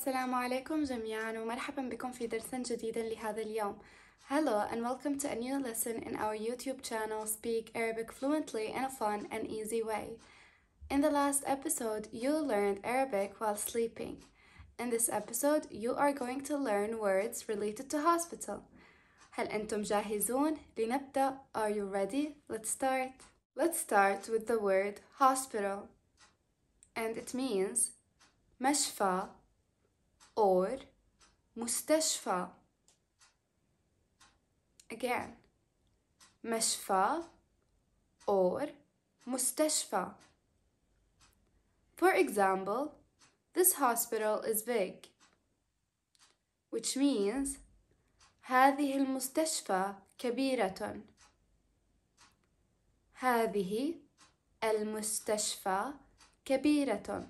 السلام عليكم جميعا ومرحبا بكم في درس جديد لهذا اليوم. Hello and welcome to a new lesson in our YouTube channel Speak Arabic Fluently in a fun and easy way. In the last episode, you learned Arabic while sleeping. In this episode, you are going to learn words related to hospital. هل أنتم جاهزون؟ لنبدأ. Are you ready? Let's start. Let's start with the word hospital. And it means مشفى or مستشفى. Again, مشفى or مستشفى. For example, this hospital is big, which means هذه المستشفى كبيرة. هذه المستشفى كبيرة.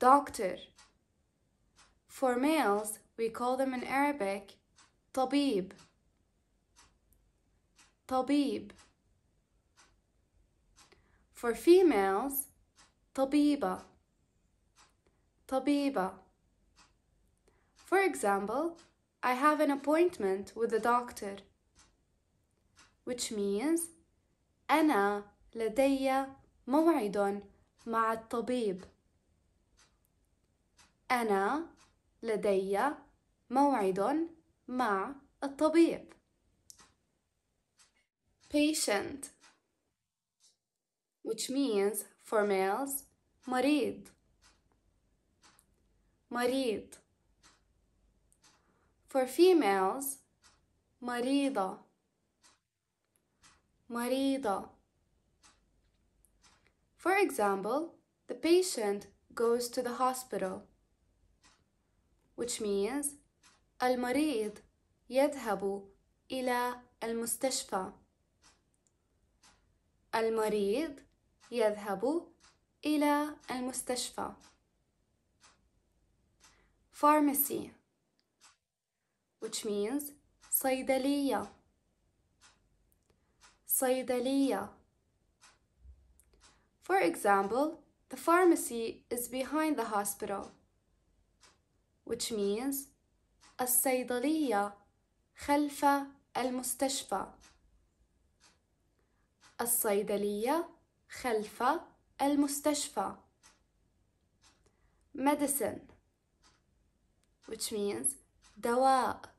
Doctor. For males, we call them in Arabic طبيب. طبيب. For females, طبيبة. طبيبة. For example, I have an appointment with the doctor, which means أنا لدي موعد مع الطبيب. أنا لدي موعد مع الطبيب. Patient, which means for males مريض. مريض. For females مريضة. مريضة. For example, the patient goes to the hospital, which means المريض يذهب إلى المستشفى. المريض يذهب إلى المستشفى. Pharmacy, which means صيدلية. صيدلية. For example, the pharmacy is behind the hospital, which means الصيدلية خلف المستشفى. الصيدلية خلف المستشفى. Medicine, which means دواء.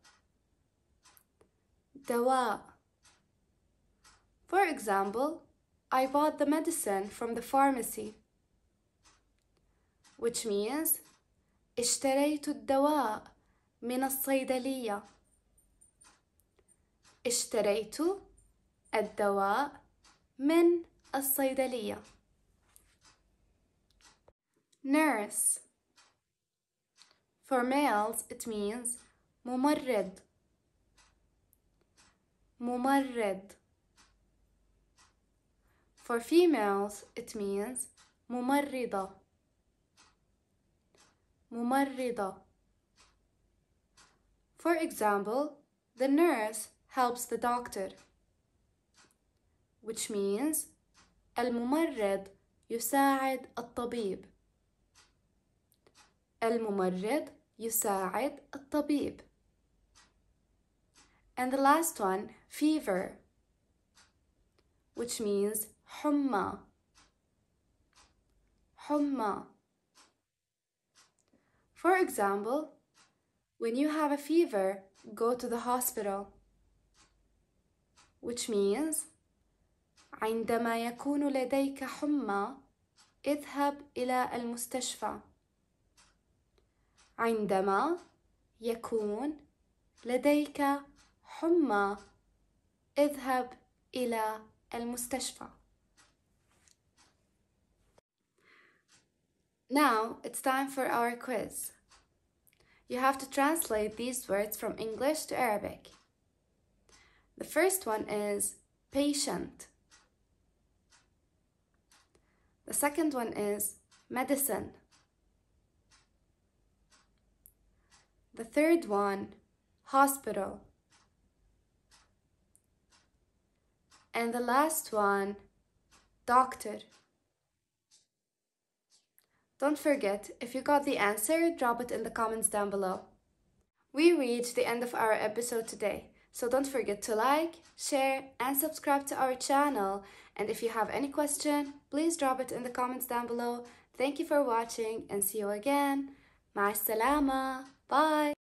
دواء. For example, I bought the medicine from the pharmacy, which means اشتريت الدواء من الصيدلية. اشتريت الدواء من الصيدلية. Nurse. For males, it means ممرض. ممرض. For females, it means ممرضة. ممرضة. For example, the nurse helps the doctor, which means الممرض يساعد الطبيب. الممرض يساعد الطبيب. And the last one, fever, which means حمى. حمى. For example, when you have a fever, go to the hospital, which means عندما يكون لديك حمى اذهب إلى المستشفى. عندما يكون لديك حمى اذهب إلى المستشفى. Now it's time for our quiz. You have to translate these words from English to Arabic. The first one is patient. The second one is medicine. The third one, hospital. And the last one, doctor. Don't forget, if you got the answer, drop it in the comments down below. We reached the end of our episode today, so don't forget to like, share, and subscribe to our channel. And if you have any question, please drop it in the comments down below. Thank you for watching and see you again. Ma salama. Bye.